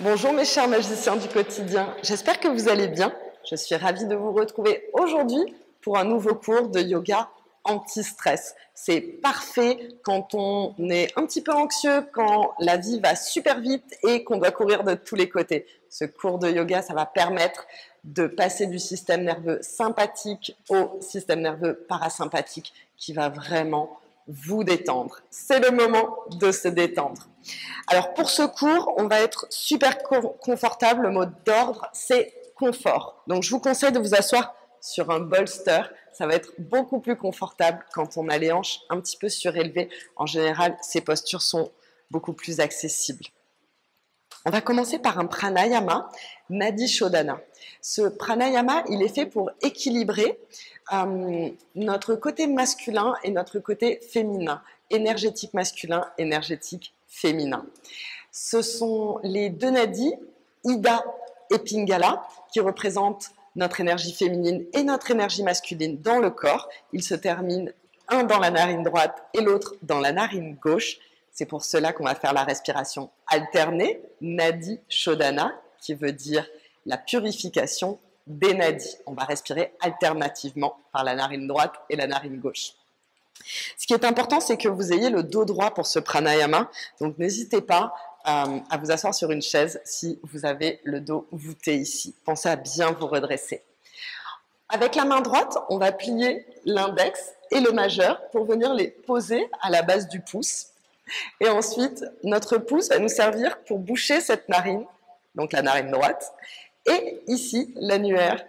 Bonjour mes chers magiciens du quotidien, j'espère que vous allez bien. Je suis ravie de vous retrouver aujourd'hui pour un nouveau cours de yoga anti-stress. C'est parfait quand on est un petit peu anxieux, quand la vie va super vite et qu'on doit courir de tous les côtés. Ce cours de yoga, ça va permettre de passer du système nerveux sympathique au système nerveux parasympathique qui va vraiment vous détendre. C'est le moment de se détendre. Alors pour ce cours, on va être super confortable. Le mot d'ordre, c'est confort. Donc je vous conseille de vous asseoir sur un bolster. Ça va être beaucoup plus confortable quand on a les hanches un petit peu surélevées. En général, ces postures sont beaucoup plus accessibles. On va commencer par un pranayama, Nadi Shodhana. Ce pranayama, il est fait pour équilibrer euh, notre côté masculin et notre côté féminin, énergétique masculin, énergétique féminin. Ce sont les deux nadis, Ida et Pingala, qui représentent notre énergie féminine et notre énergie masculine dans le corps. Ils se terminent un dans la narine droite et l'autre dans la narine gauche. C'est pour cela qu'on va faire la respiration alternée, Nadi Shodhana, qui veut dire la purification des nadis. On va respirer alternativement par la narine droite et la narine gauche. Ce qui est important, c'est que vous ayez le dos droit pour ce pranayama. Donc n'hésitez pas euh, à vous asseoir sur une chaise si vous avez le dos voûté ici. Pensez à bien vous redresser. Avec la main droite, on va plier l'index et le majeur pour venir les poser à la base du pouce. Et ensuite, notre pouce va nous servir pour boucher cette narine, donc la narine droite. Et ici, l'annuaire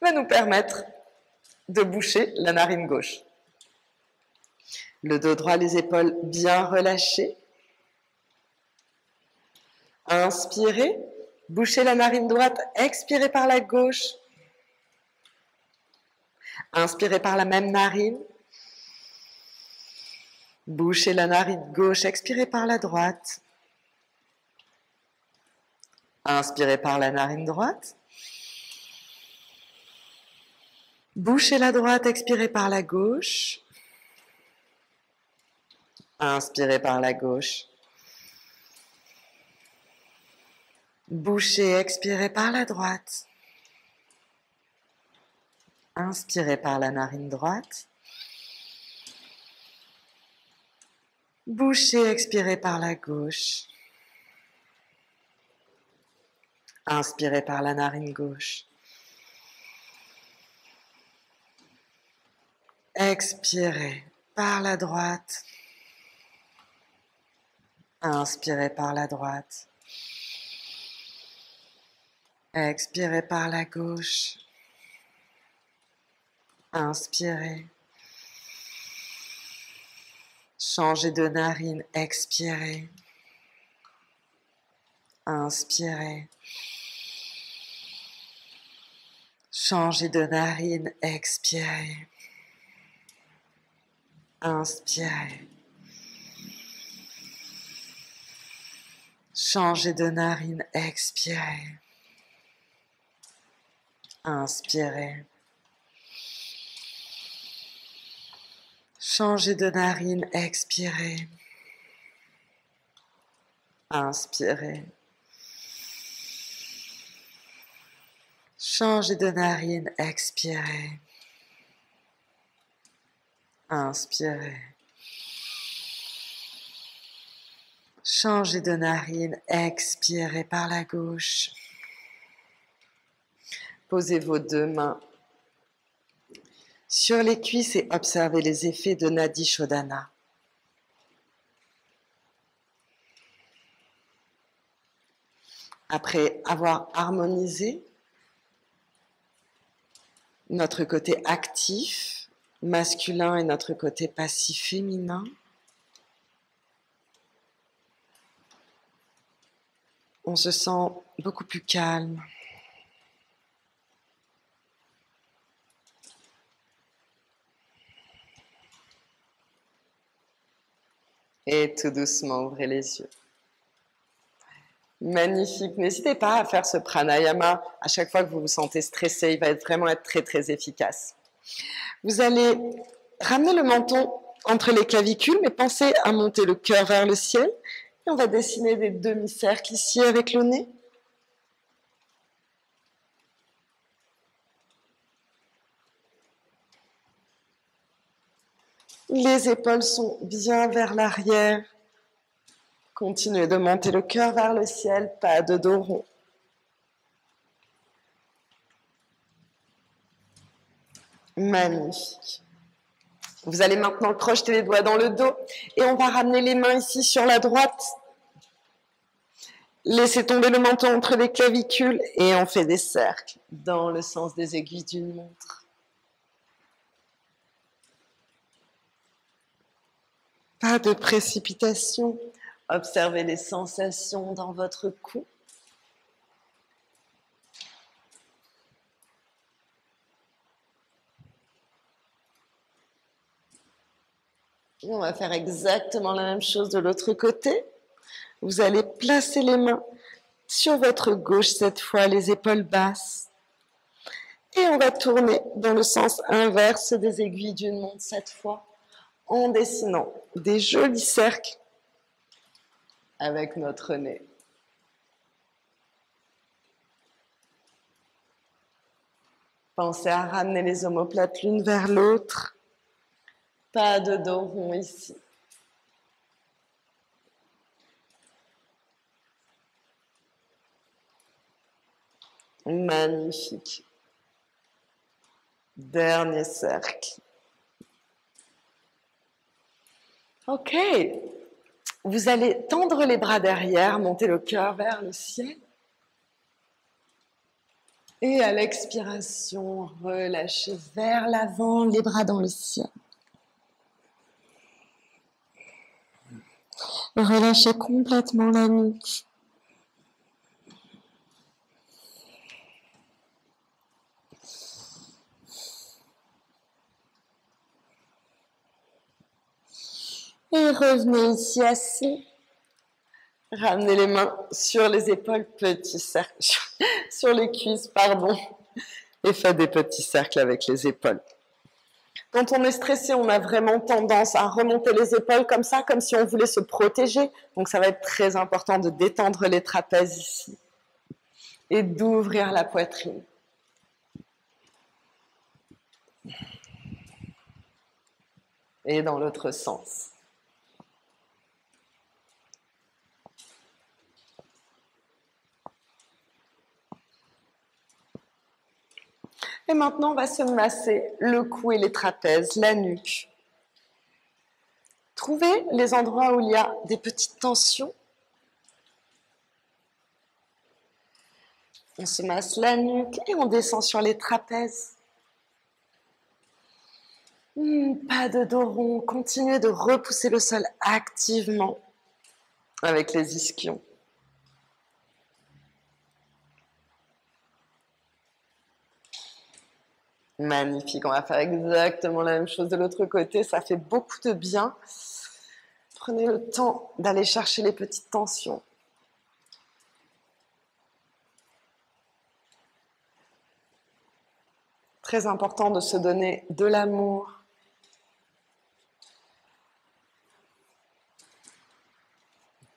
va nous permettre de boucher la narine gauche. Le dos droit, les épaules bien relâchées. Inspirez, bouchez la narine droite, expirez par la gauche. Inspirez par la même narine. Bouchez la narine gauche, expirez par la droite. Inspirez par la narine droite. Bouchez la droite, expirez par la gauche. Inspirez par la gauche. Bouchez, expirez par la droite. Inspirez par la narine droite. Bouchez, expirez par la gauche. Inspirez par la narine gauche. Expirez par la droite. Inspirez par la droite. Expirez par la gauche. Inspirez. Changez de narine, expirez. Inspirez. Changez de narine, expirez. Inspirez. Changez de narine, expirez. Inspirez. Changez de narine, expirez. Inspirez. Changez de narine, expirez. Inspirez. Changez de narine, expirez par la gauche. Posez vos deux mains sur les cuisses et observez les effets de Nadi Shodhana. Après avoir harmonisé notre côté actif, masculin et notre côté passif féminin, on se sent beaucoup plus calme. Et tout doucement, ouvrez les yeux. Magnifique. N'hésitez pas à faire ce pranayama à chaque fois que vous vous sentez stressé. Il va vraiment être très, très efficace. Vous allez ramener le menton entre les clavicules, mais pensez à monter le cœur vers le ciel Et on va dessiner des demi-cercles ici avec le nez. Les épaules sont bien vers l'arrière. Continuez de monter le cœur vers le ciel, pas de dos rond. Magnifique. Vous allez maintenant crocheter les doigts dans le dos et on va ramener les mains ici sur la droite. Laissez tomber le menton entre les clavicules et on fait des cercles dans le sens des aiguilles d'une montre. Pas de précipitation. Observez les sensations dans votre cou. on va faire exactement la même chose de l'autre côté. Vous allez placer les mains sur votre gauche cette fois, les épaules basses. Et on va tourner dans le sens inverse des aiguilles d'une montre cette fois, en dessinant des jolis cercles avec notre nez. Pensez à ramener les omoplates l'une vers l'autre. Pas de dos rond ici. Magnifique. Dernier cercle. Ok. Vous allez tendre les bras derrière, monter le cœur vers le ciel. Et à l'expiration, relâchez vers l'avant, les bras dans le ciel. Relâchez complètement la nuque. Revenez ici assis. Ramenez les mains sur les épaules, petit cercle, sur les cuisses, pardon. Et faites des petits cercles avec les épaules. Quand on est stressé, on a vraiment tendance à remonter les épaules comme ça, comme si on voulait se protéger. Donc ça va être très important de détendre les trapèzes ici et d'ouvrir la poitrine. Et dans l'autre sens. Et maintenant, on va se masser le cou et les trapèzes, la nuque. Trouvez les endroits où il y a des petites tensions. On se masse la nuque et on descend sur les trapèzes. Hmm, pas de dos rond. Continuez de repousser le sol activement avec les ischions. Magnifique, on va faire exactement la même chose de l'autre côté, ça fait beaucoup de bien. Prenez le temps d'aller chercher les petites tensions. Très important de se donner de l'amour.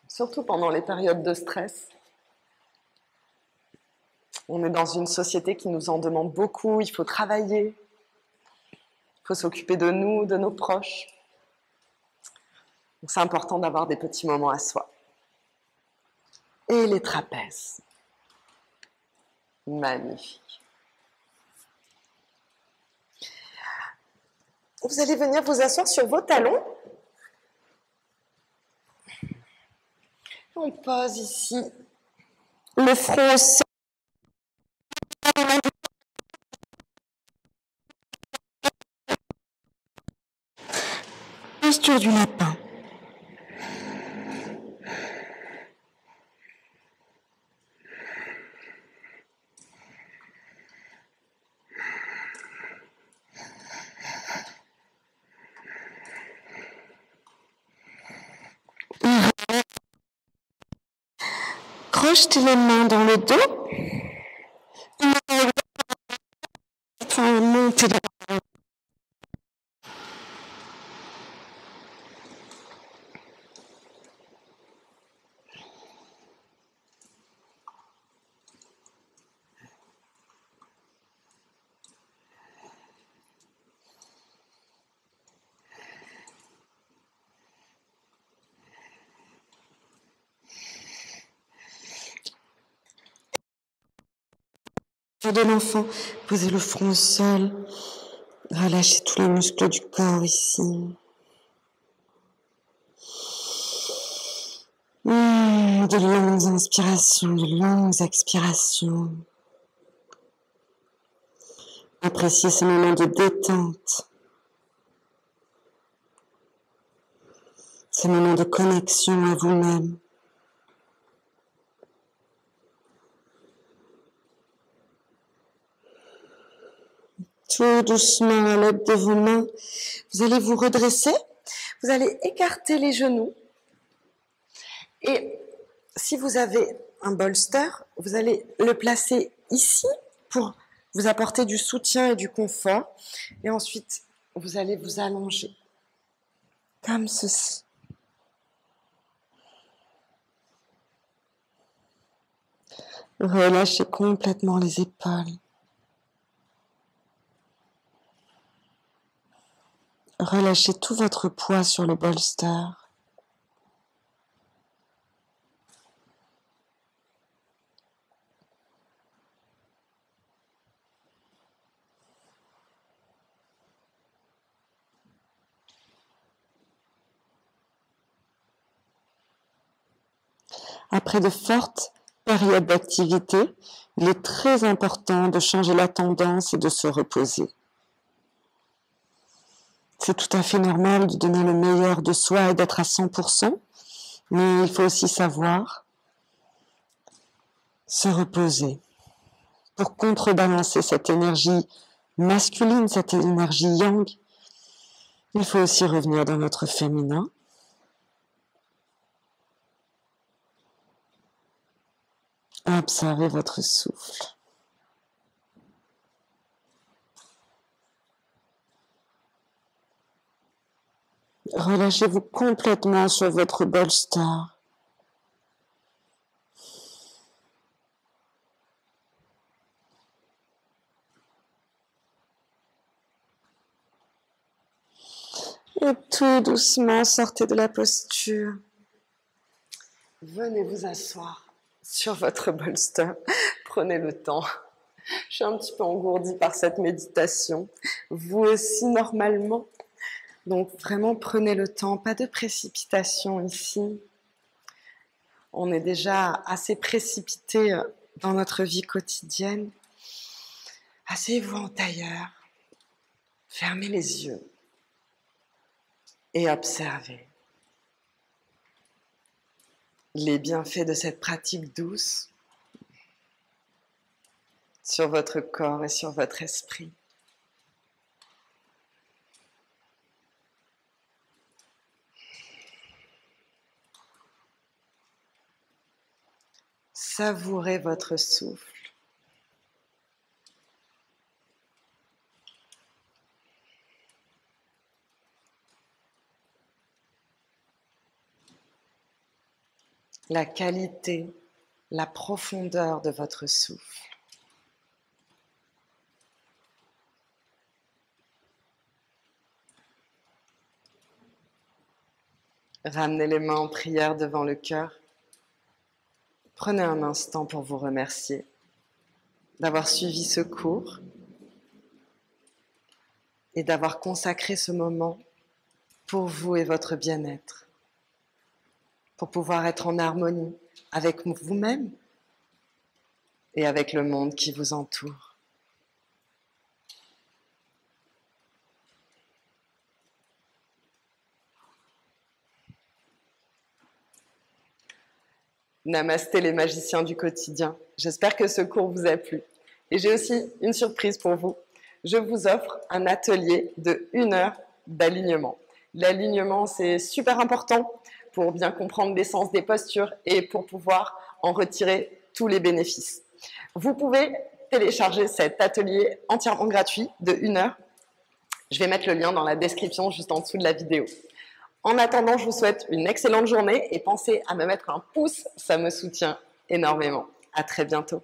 Surtout pendant les périodes de stress. On est dans une société qui nous en demande beaucoup, il faut travailler, il faut s'occuper de nous, de nos proches. C'est important d'avoir des petits moments à soi. Et les trapèzes. Magnifique. Vous allez venir vous asseoir sur vos talons. On pose ici le front au Posture du lapin. Crochetez les mains dans le dos. De l'enfant, posez le front au sol. Relâchez tous les muscles du corps ici. Hmm, de longues inspirations, de longues expirations. Appréciez ces moments de détente. Ces moments de connexion à vous-même. Doucement à l'aide de vos mains, vous allez vous redresser. Vous allez écarter les genoux. Et si vous avez un bolster, vous allez le placer ici pour vous apporter du soutien et du confort. Et ensuite, vous allez vous allonger comme ceci. Relâchez complètement les épaules. Relâchez tout votre poids sur le bolster. Après de fortes périodes d'activité, il est très important de changer la tendance et de se reposer. C'est tout à fait normal de donner le meilleur de soi et d'être à 100%, mais il faut aussi savoir se reposer pour contrebalancer cette énergie masculine, cette énergie yang. Il faut aussi revenir dans notre féminin. Observez votre souffle. Relâchez-vous complètement sur votre bolster. Et tout doucement, sortez de la posture. Venez vous asseoir sur votre bolster. Prenez le temps. Je suis un petit peu engourdie par cette méditation. Vous aussi, normalement. Donc vraiment prenez le temps, pas de précipitation ici. On est déjà assez précipité euh, dans notre vie quotidienne. Asseyez-vous en tailleur, fermez les yeux et observez les bienfaits de cette pratique douce sur votre corps et sur votre esprit. Savourez votre souffle. La qualité, la profondeur de votre souffle. Ramenez les mains en prière devant le cœur. Prenez un instant pour vous remercier d'avoir suivi ce cours et d'avoir consacré ce moment pour vous et votre bien-être, pour pouvoir être en harmonie avec vous-même et avec le monde qui vous entoure. Namasté les magiciens du quotidien. J'espère que ce cours vous a plu. Et j'ai aussi une surprise pour vous. Je vous offre un atelier de une heure d'alignement. L'alignement, c'est super important pour bien comprendre l'essence des postures et pour pouvoir en retirer tous les bénéfices. Vous pouvez télécharger cet atelier entièrement gratuit de une heure. Je vais mettre le lien dans la description juste en dessous de la vidéo. En attendant, je vous souhaite une excellente journée et pensez à me mettre un pouce, ça me soutient énormément. À très bientôt.